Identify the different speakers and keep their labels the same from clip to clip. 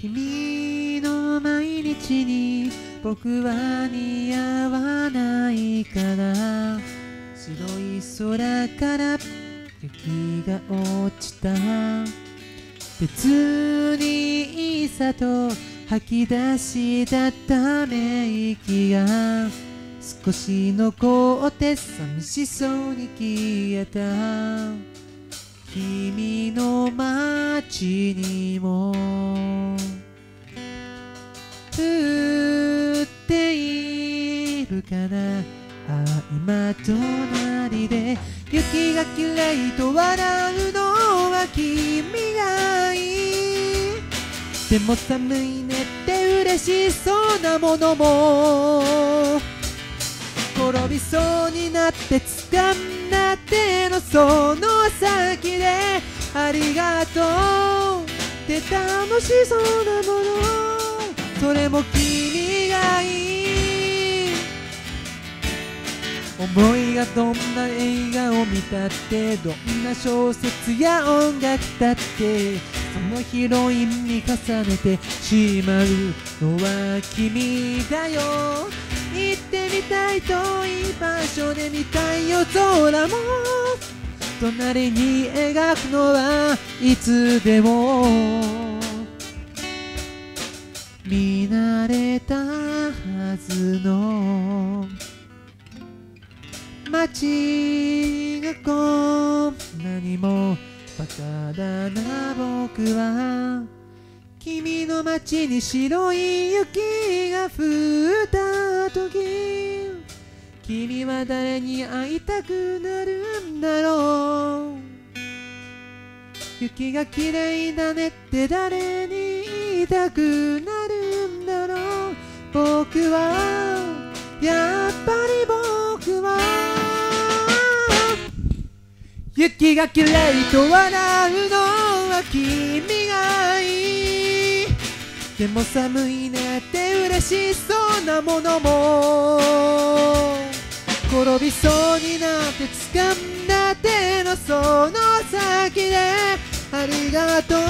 Speaker 1: 君の毎日に僕は似合わないから。白い空から雪が落ちた。別にいさと吐き出したため息が。少し残って寂しそうに消えた。君の街にもるかなあ今隣で雪がきれいと笑うのは君がいい。でも寒いねって嬉しそうなものも。転びそうになって掴んだ手のその先で。ありがとう。って楽しそうなもの。それも君がいい。思いがどんな映画を見たってどんな小説や音楽だってそのヒロインに重ねてしまうのは君だよ。行ってみたい遠い場所で見たいよ空も。隣に描くのはいつでも。見慣れたはずの街がこんなにもバカだな僕は君の街に白い雪が降った時君は誰に会いたくなるんだろう？雪が綺麗だねって誰に言いたくなるんだろう？僕は雪が綺麗と笑うのは君がいい。でも寒いねって嬉しそうなものも。転びそうになって掴んだ手のその先で。ありがとう。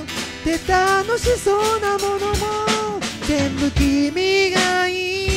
Speaker 1: って楽しそうなものも。全部君がいい。